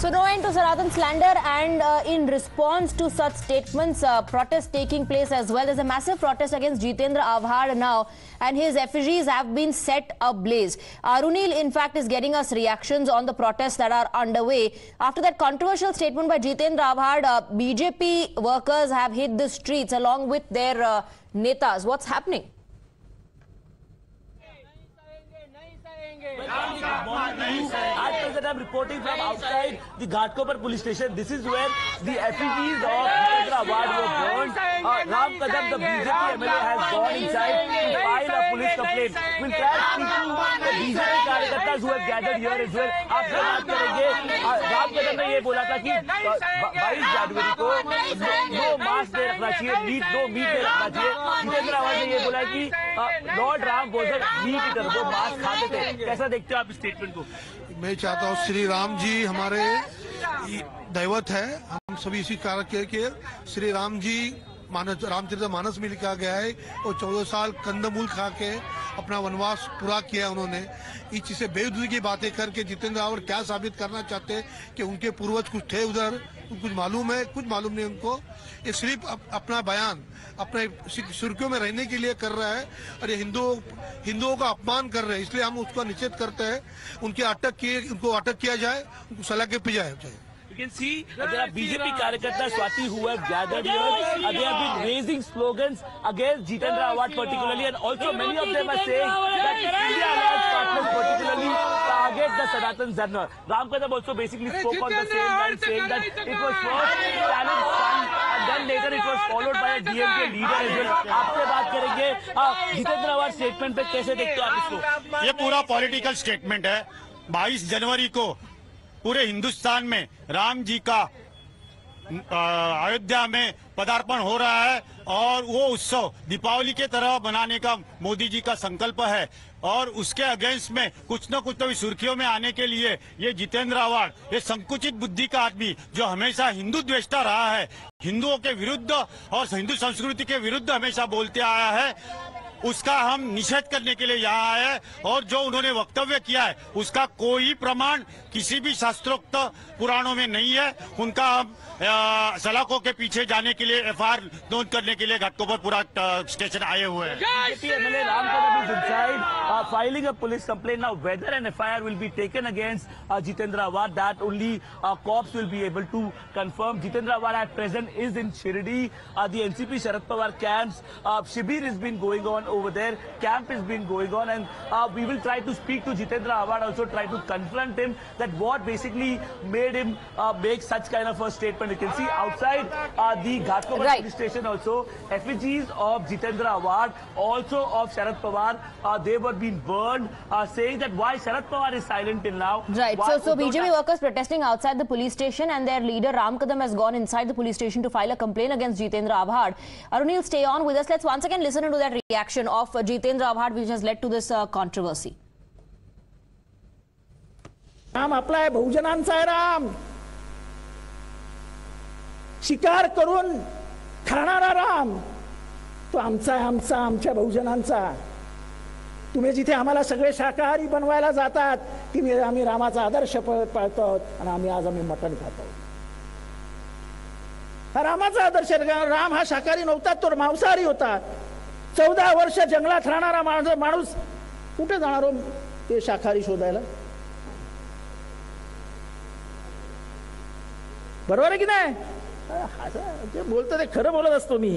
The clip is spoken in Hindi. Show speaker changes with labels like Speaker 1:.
Speaker 1: So no end to Sanatan slander and uh, in response to such statements, uh, protests taking place as well. There's a massive protest against Jitendra Avhad now and his effigies have been set ablaze. Arunil in fact is getting us reactions on the protests that are underway. After that controversial statement by Jitendra Avhad, uh, BJP workers have hit the streets along with their uh, netas. What's happening?
Speaker 2: Present, I'm reporting from outside the Ghatkopar police station. This is where the effigies of Award were burned. Uh, Ram Kadam, the BJP MLA, has gone inside to file a police complaint. We'll try to speak to the कार्यकर्ताज who have gathered here as well. आपसे बात करेंगे? राम कदम ने ये बोला था कि बाईस जनवरी को नो मास्क रखना चाहिए मीट नो मीट रखना चाहिए जितेंद्र आवाज़ ने ये बोला कि लॉर्ड राम मीट वो मास्क खाते थे। कैसा देखते हो आप इस स्टेटमेंट को?
Speaker 3: मैं चाहता हूँ श्री राम जी हमारे दैवत है। हम सभी इसी कारण के श्री राम जी मानस रामचरित मानस में लिखा गया है और चौदह साल कंदमूल खा के अपना वनवास पूरा किया उन्होंने। इस चीज़ से बेहदूदी की बातें करके जितेंद्र रावत क्या साबित करना चाहते कि उनके पूर्वज कुछ थे उधर कुछ मालूम है कुछ मालूम नहीं उनको। ये सिर्फ़ अप, अपना बयान अपने सुर्खियों में रहने के लिए कर रहा है और ये हिंदुओं हिंदुओं का अपमान कर रहे हैं इसलिए हम उसका निषेध करते हैं। उनके अटक किए उनको अटक किया जाए उनको सलाह के पिजाए जाए।
Speaker 2: You can see uh, there are BJP Karyakarta Swati who have gathered here. Uh, they have been raising slogans against Jitendra Award particularly and also many of them are saying that India Alliance partners particularly target the Sanatan Dharma. Ram Kadam also basically spoke on the same line saying that it was first challenge fun and then later it was followed by a DMK leader as well. आपसे बात करेंगे जितेंद्र अवार्ड स्टेटमेंट पे कैसे देखते हो आप इसको
Speaker 4: ये पूरा पॉलिटिकल स्टेटमेंट है 22 जनवरी को पूरे हिंदुस्तान में राम जी का अयोध्या में पदार्पण हो रहा है और वो उत्सव दीपावली के तरह बनाने का मोदी जी का संकल्प है। और उसके अगेंस्ट में कुछ न कुछ तो सुर्खियों में आने के लिए ये जितेंद्र आवाड, ये संकुचित बुद्धि का आदमी जो हमेशा हिंदू द्वेष्टा रहा है, हिंदुओं के विरुद्ध और हिंदू संस्कृति के विरुद्ध हमेशा बोलते आया है। उसका हम निषेध करने के लिए यहाँ आए हैं और जो उन्होंने वक्तव्य किया है उसका कोई प्रमाण किसी भी शास्त्रोक्त पुराणों में नहीं है। उनका हम सलाखों के पीछे जाने के लिए एफ़ आर नोट करने के लिए घटकोपरपुरा स्टेशन आए हुए हैं।
Speaker 2: Police complaint now whether and F will be taken against Jitendra Awhad that only cops will be able to confirm Jitendra Awhad at present is in Shirdi the NCP Sharad Pawar camp शिविर is been going on over there camp has been going on and uh, we will try to speak to Jitendra Awad also try to confront him that what basically made him uh, make such kind of a statement you can see outside uh, the Ghatkopar right. police station also effigies of Jitendra Awad also of Sharad Pawar uh, they were being burned, uh, saying that why Sharad Pawar is silent till now.
Speaker 1: Right. Why, so, so BJP workers protesting outside the police station and their leader Ram Kadam has gone inside the police station to file a complaint against Jitendra Avhad. Arunil, stay on with us. Let's once again listen to that reaction of uh, Jitendra Abhad which has led to this uh, controversy.
Speaker 5: Ram आपला आहे बहुजनांचा आहे राम. शिकार करून खाणारा राम. तो आमचा आहे आमचा आमच्या बहुजनांचा. तुम्ही जिथे आम्हाला सगळे शाकाहारी बनवायला जातात तिथे आम्ही रामाचा आदर्श पाळतो आणि आम्ही आज आम्ही मटण खातो हा रामाचा आदर्श राम हा शाकाहारी नव्हता तो मांसाहारी होता. चौदा वर्ष जंगलात राहणारा माणूस माणूस कुठे जाणार हो ते शाकाहारी शोधायला? बरोबर आहे की नाही? जे बोलतो ते खरं बोलत असतो मी.